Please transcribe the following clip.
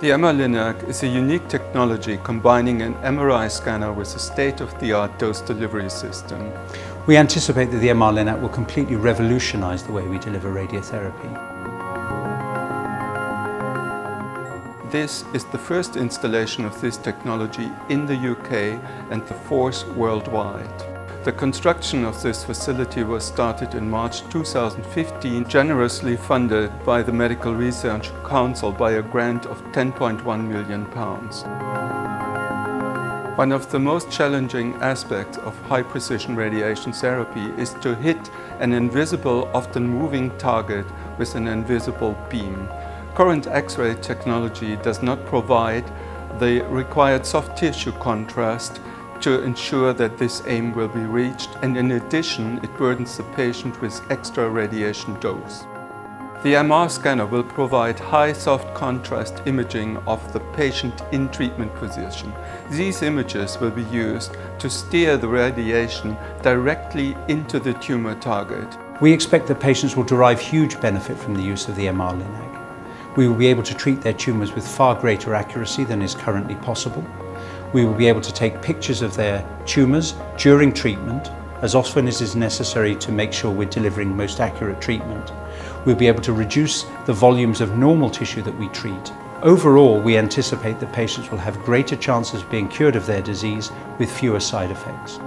The MR-Linac is a unique technology combining an MRI scanner with a state-of-the-art dose delivery system. We anticipate that the MR-Linac will completely revolutionise the way we deliver radiotherapy. This is the first installation of this technology in the UK and the fourth worldwide. The construction of this facility was started in March 2015, generously funded by the Medical Research Council by a grant of 10.1 million pounds. One of the most challenging aspects of high-precision radiation therapy is to hit an invisible, often moving target with an invisible beam. Current X-ray technology does not provide the required soft tissue contrast to ensure that this aim will be reached and in addition it burdens the patient with extra radiation dose. The MR scanner will provide high soft contrast imaging of the patient in treatment position. These images will be used to steer the radiation directly into the tumor target. We expect that patients will derive huge benefit from the use of the MR Linac. We will be able to treat their tumours with far greater accuracy than is currently possible. We will be able to take pictures of their tumours during treatment as often as is necessary to make sure we're delivering most accurate treatment. We'll be able to reduce the volumes of normal tissue that we treat. Overall, we anticipate that patients will have greater chances of being cured of their disease with fewer side effects.